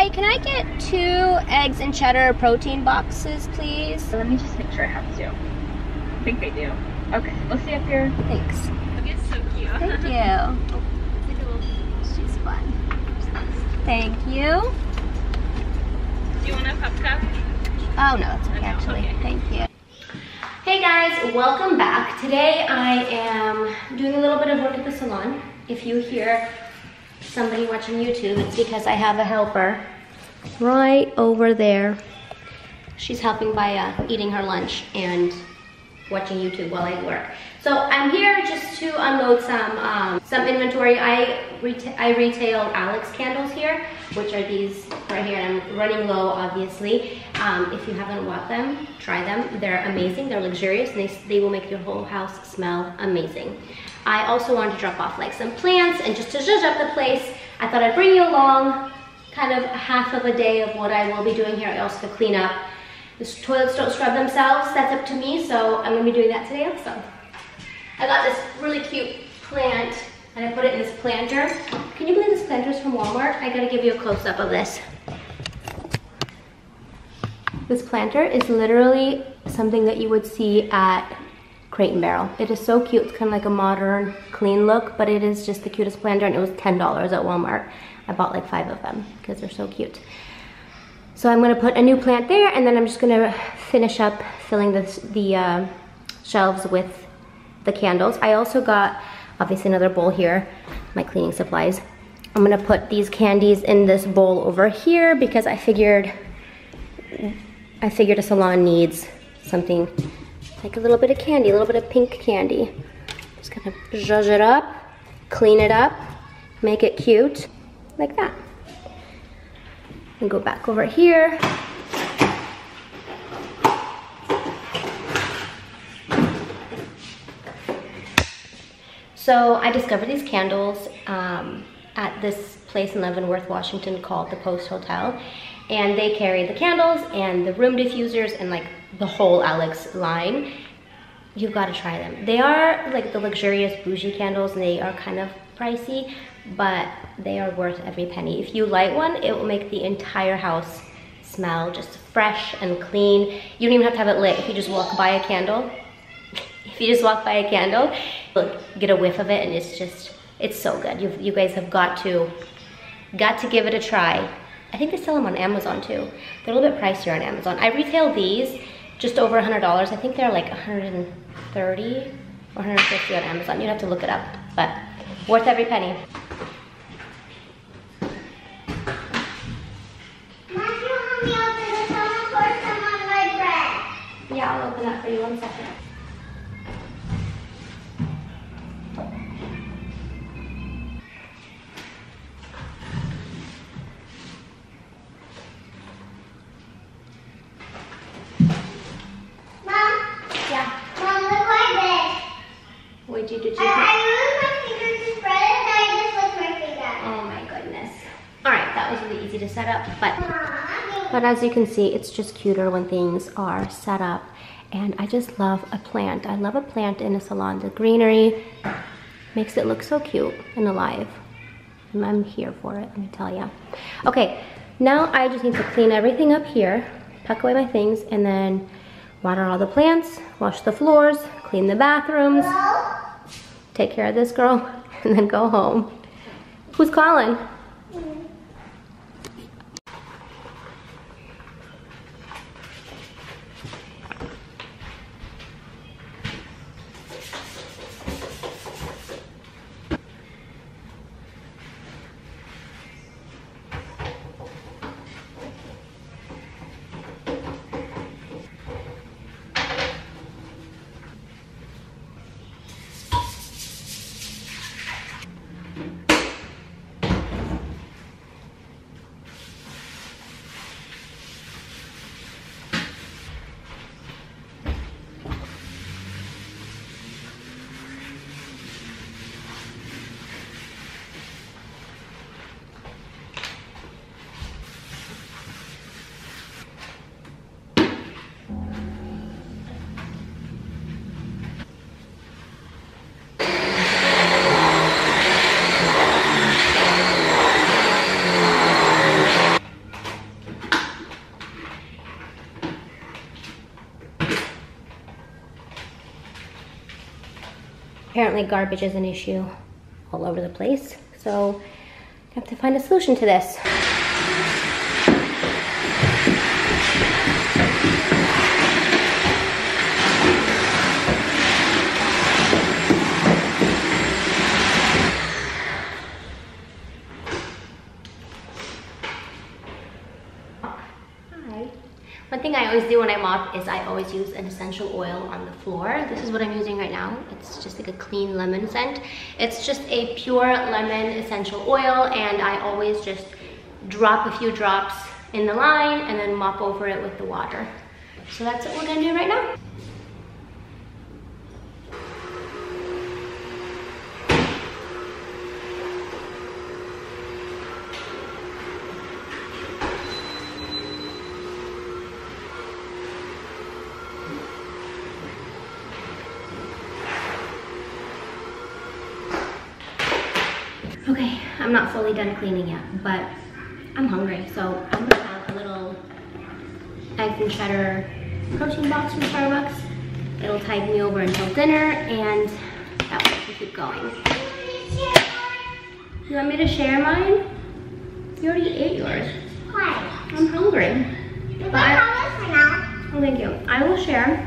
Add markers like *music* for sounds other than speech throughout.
Hi, can I get two eggs and cheddar protein boxes, please? Let me just make sure I have two. I think they do. Okay, let's see up here. Thanks. Look, it's so cute. Thank *laughs* you. She's fun. Thank you. Do you want a pup cup? Oh no, that's okay Okay, actually. okay. Thank you. Hey guys, welcome back. Today I am doing a little bit of work at the salon. If you hear somebody watching YouTube, it's because I have a helper right over there. She's helping by uh, eating her lunch and watching YouTube while I work. So I'm here just to unload some um, some inventory. I reta I retail Alex candles here, which are these right here, and I'm running low, obviously. Um, if you haven't bought them, try them. They're amazing. They're luxurious, and they they will make your whole house smell amazing. I also wanted to drop off like some plants, and just to zhuzh up the place, I thought I'd bring you along, kind of half of a day of what I will be doing here. I also have to clean up. The toilets don't scrub themselves, that's up to me, so I'm gonna be doing that today also. I got this really cute plant and I put it in this planter. Can you believe this planter is from Walmart? I gotta give you a close up of this. This planter is literally something that you would see at Crate and Barrel. It is so cute. It's kind of like a modern, clean look, but it is just the cutest planter and it was $10 at Walmart. I bought like five of them because they're so cute. So I'm gonna put a new plant there and then I'm just gonna finish up filling this, the uh, shelves with the candles. I also got, obviously another bowl here, my cleaning supplies. I'm gonna put these candies in this bowl over here because I figured, I figured a salon needs something like a little bit of candy, a little bit of pink candy. Just gonna zhuzh it up, clean it up, make it cute, like that. And go back over here. So I discovered these candles um, at this place in Leavenworth, Washington called the Post Hotel. And they carry the candles and the room diffusers and like the whole Alex line. You've got to try them. They are like the luxurious bougie candles and they are kind of pricey, but they are worth every penny. If you light one, it will make the entire house smell just fresh and clean. You don't even have to have it lit. If you just walk by a candle, *laughs* if you just walk by a candle, look, get a whiff of it and it's just, it's so good. You, you guys have got to, got to give it a try. I think they sell them on Amazon too. They're a little bit pricier on Amazon. I retail these just over $100. I think they're like 130 or 150 on Amazon. You'd have to look it up, but worth every penny. Yeah, I'll open that for you one second. That was really easy to set up, but But as you can see, it's just cuter when things are set up. And I just love a plant. I love a plant in a salon. The greenery makes it look so cute and alive. I'm here for it, let me tell you. Okay, now I just need to clean everything up here, tuck away my things, and then water all the plants, wash the floors, clean the bathrooms, take care of this girl, *laughs* and then go home. Who's calling? Apparently garbage is an issue all over the place. So I have to find a solution to this. Hi. One thing I always when I mop is I always use an essential oil on the floor. This is what I'm using right now. It's just like a clean lemon scent. It's just a pure lemon essential oil and I always just drop a few drops in the line and then mop over it with the water. So that's what we're gonna do right now. Okay, I'm not fully done cleaning yet, but I'm hungry, so I'm gonna have a little egg and cheddar protein box from Starbucks. It'll tide me over until dinner, and that way I can keep going. You want me to share mine? You already ate yours. Why? I'm hungry. But I- have this for now. Oh, thank you. I will share.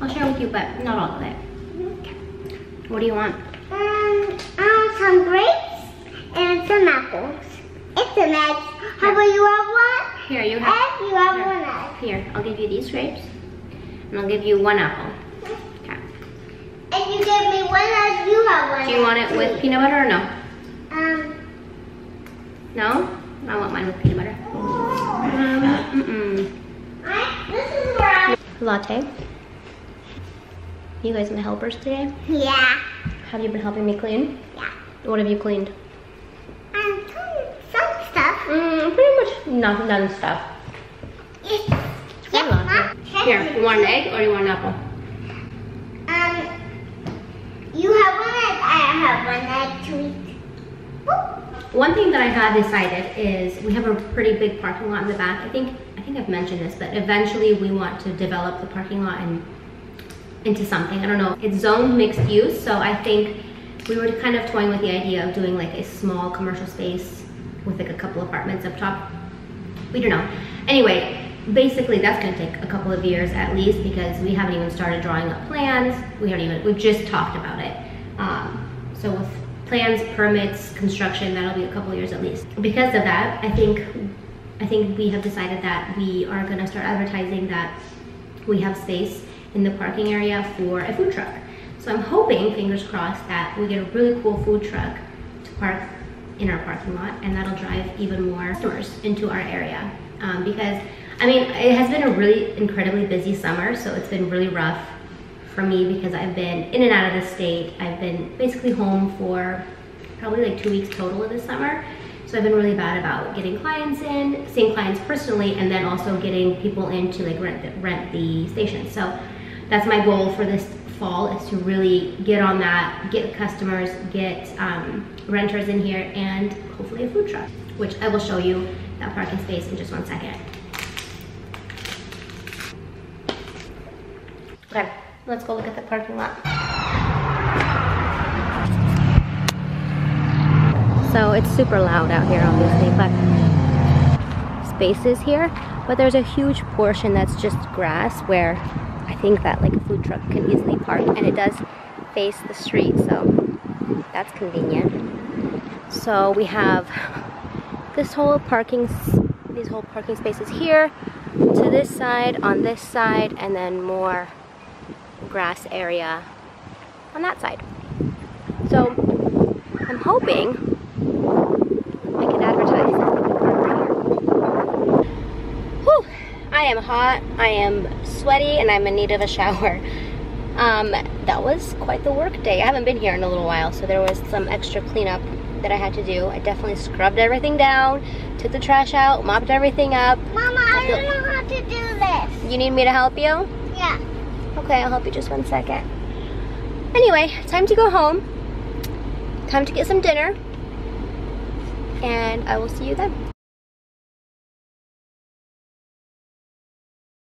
I'll share with you, but not all of it. What do you want? Um, I want some grapes and some apples. It's an egg. How about you have one? Here, you have. Egg, you have Here. one egg. Here, I'll give you these grapes, and I'll give you one apple. Okay. If you give me one egg, you have one Do you want it with peanut butter or no? Um, No? I want mine with peanut butter. Um. I, this is where I... Latte. You guys my helpers today? Yeah. Have you been helping me clean? Yeah. What have you cleaned? Um, some, some stuff. Mm, nothing done stuff. Yes. It's very. Here, you want an egg or you want an apple? Um, you have one egg, I have one egg to eat. Boop. One thing that I have decided is we have a pretty big parking lot in the back. I think I think I've mentioned this, but eventually we want to develop the parking lot and into something. I don't know. It's zoned mixed use, so I think we were kind of toying with the idea of doing like a small commercial space with like a couple apartments up top. We don't know. Anyway, basically that's gonna take a couple of years at least because we haven't even started drawing up plans. We haven't even, we've just talked about it. Um, so with plans, permits, construction, that'll be a couple of years at least. Because of that, I think, I think we have decided that we are gonna start advertising that we have space in the parking area for a food truck. So I'm hoping, fingers crossed, that we get a really cool food truck to park in our parking lot and that'll drive even more customers into our area. Um, because, I mean, it has been a really incredibly busy summer, so it's been really rough for me because I've been in and out of the state. I've been basically home for probably like two weeks total of this summer. So I've been really bad about getting clients in, seeing clients personally, and then also getting people in to like rent the, rent the station. So that's my goal for this fall is to really get on that, get customers, get um, renters in here, and hopefully a food truck, which I will show you that parking space in just one second. Okay, let's go look at the parking lot. So it's super loud out here, obviously, but spaces here. But there's a huge portion that's just grass where think that like a food truck can easily park, and it does face the street, so that's convenient. So we have this whole parking, these whole parking spaces here, to this side, on this side, and then more grass area on that side. So I'm hoping I can advertise that we can park right here. Whew, I am hot, I am sweaty, and I'm in need of a shower. Um, that was quite the work day. I haven't been here in a little while, so there was some extra cleanup that I had to do. I definitely scrubbed everything down, took the trash out, mopped everything up. Mama, I don't know how to do this. You need me to help you? Yeah. Okay, I'll help you just one second. Anyway, time to go home. Time to get some dinner. And I will see you then.